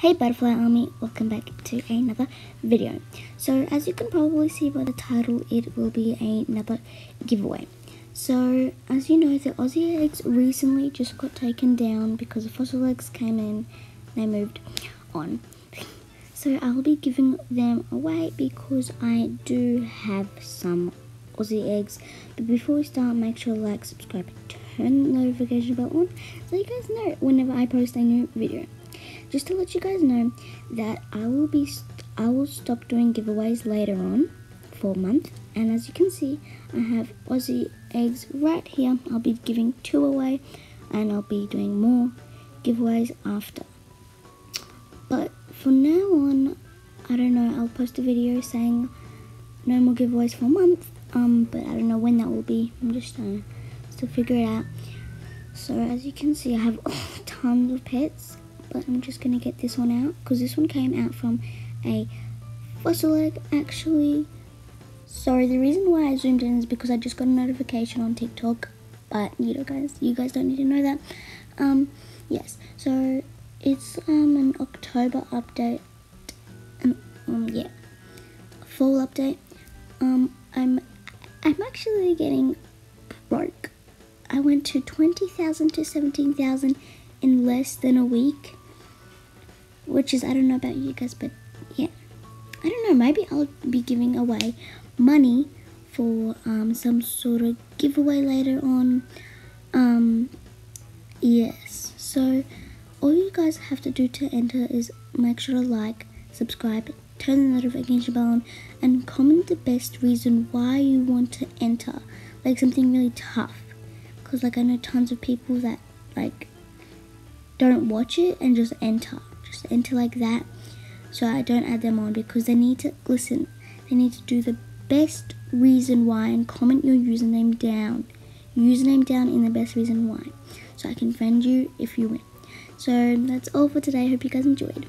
Hey Butterfly Army, welcome back to another video. So as you can probably see by the title, it will be another giveaway. So as you know, the Aussie eggs recently just got taken down because the fossil eggs came in, and they moved on. So I'll be giving them away because I do have some Aussie eggs. But before we start, make sure to like, subscribe, turn the notification bell on so you guys know whenever I post a new video just to let you guys know that I will be I will stop doing giveaways later on for a month. And as you can see I have Aussie eggs right here. I'll be giving two away and I'll be doing more giveaways after. But for now on I don't know I'll post a video saying no more giveaways for a month. Um but I don't know when that will be. I'm just trying to still figure it out. So as you can see I have tons of pets but I'm just going to get this one out because this one came out from a fossil egg actually. Sorry, the reason why I zoomed in is because I just got a notification on TikTok, but you know guys, you guys don't need to know that. Um, yes, so it's um an October update, and um yeah, fall update. Um, I'm I'm actually getting broke. I went to 20,000 to 17,000 in less than a week which is I don't know about you guys, but yeah, I don't know. Maybe I'll be giving away money for um, some sort of giveaway later on. Um, yes. So all you guys have to do to enter is make sure to like, subscribe, turn the notification bell on, and comment the best reason why you want to enter. Like something really tough. Because like I know tons of people that like don't watch it and just enter enter like that. So I don't add them on because they need to listen they need to do the best reason why and comment your username down. Username down in the best reason why. So I can friend you if you win. So that's all for today. Hope you guys enjoyed